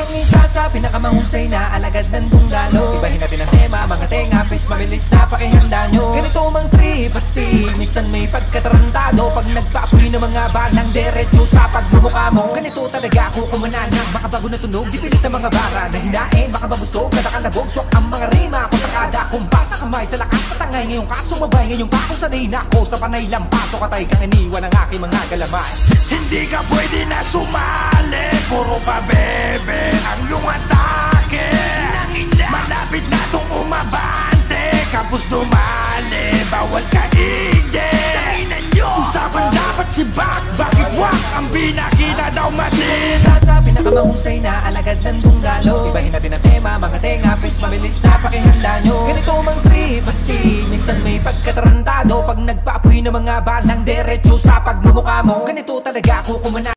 Piling isa sa pinakamahusay na alagad ng dunggalo Ibahin natin ang tema, mga tenga, pis mabilis na pakihanda nyo. Ganito mang trip, asti, minsan may pagkatarantado. Pag nagpaapoy ng mga balang diretso sa pagmumukha mo Ganito talaga ako kumanana, makabago na tunog Di pilit ng mga bara na hinain, makababusog Kada kalabog, swak ang mga rima Kung sakada, kumpas sa kamay sa lakas Patangay ngayong kaso, mabay ngayong kako Sanay na ako sa panay lampaso Katay kang iniwan ng aking mga galaman Hindi ka pwede na sumali Puro pa bebe ang iyong atake Malapit na tong umabante. Kapos dumali, bawal ka hindi Usapan dapat si Bak Bakit wak ang binakita daw matin Isa sa pinakamahusay na alagad ng dunggalo Ibahin natin ang tema, mga tenga, pis mabilis na pakihanda nyo. Ganito mang trip, asti, minsan may pagkatarantado Pag nagpaapoy ng mga balang diretso sa pagmumukha mo. Ganito talaga ako kumana